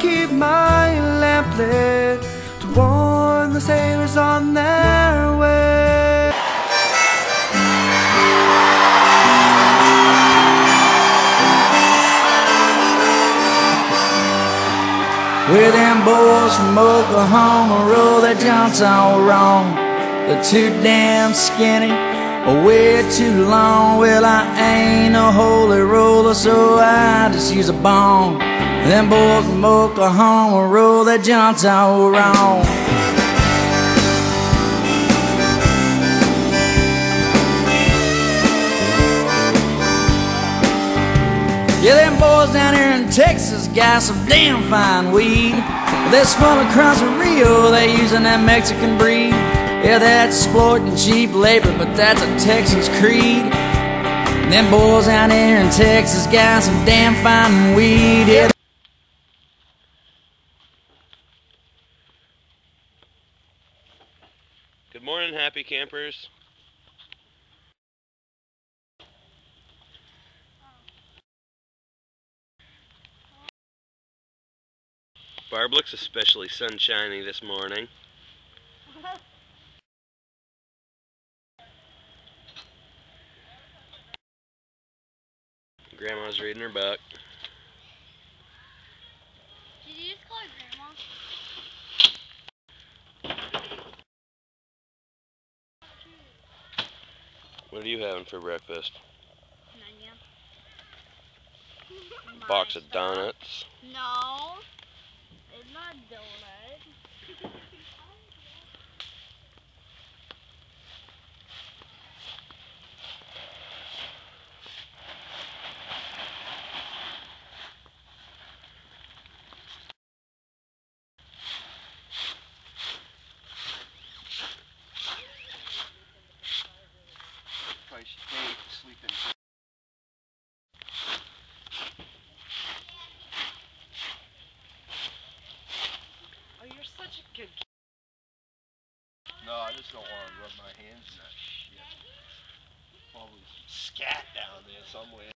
keep my lamp lit to warn the sailors on their way. With them boys from Oklahoma roll their joints all wrong. They're too damn skinny, or way too long. Well, I ain't a holy roller, so I just use a bong. Them boys from Oklahoma roll joints all wrong. Yeah, them boys down here in Texas got some damn fine weed. They're smuggling across the Rio, they using that Mexican breed. Yeah, that's exploiting cheap labor, but that's a Texas creed. Them boys out here in Texas got some damn fine weed. Yeah. Good morning, happy campers. Barb looks especially sunshiny this morning. Grandma's reading her book. Did you just call her grandma? What are you having for breakfast? Nanya. Box of donuts. No. No, I just don't want to rub my hands in that shit. Probably scat down there somewhere.